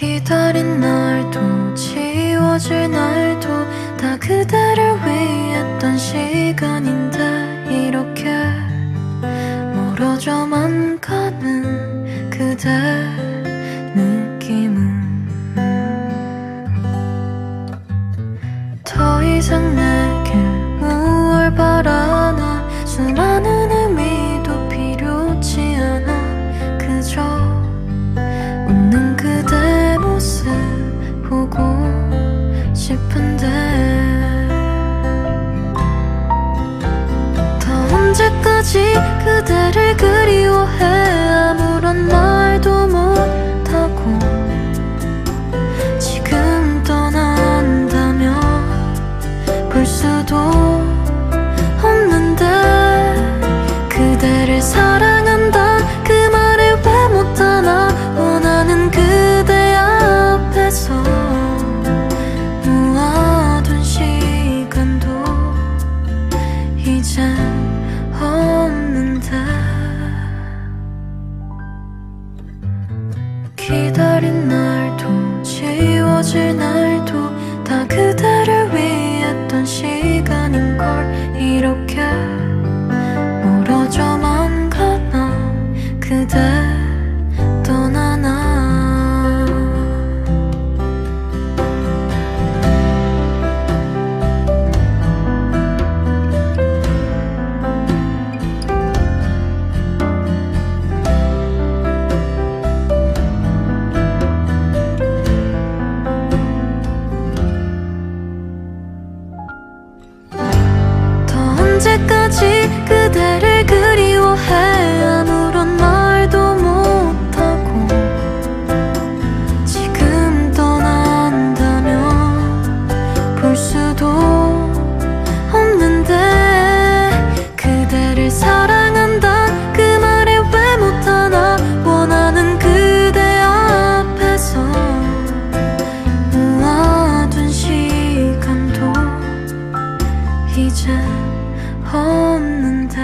기다린 날도 지워질 날도 다 그대를 위했던 시간인데 이렇게 멀어져만 가는 그대 언제까지 그대를 그리워 기다린 날도 지워질 날도 다 그대를 위했던 시간인 걸 이렇게 멀어져만 가나 그대 수도 없는데 그대를 사랑한다. 그 말을 왜 못하나? 원하는 그대 앞에서 모아둔 시간도 이제 없는데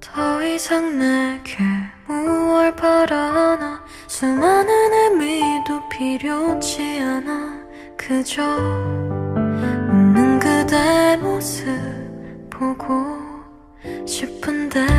더 이상 내게 무얼 바라나? 수많은 필요치 않아. 그저 웃는 그대 모습 보고 싶은데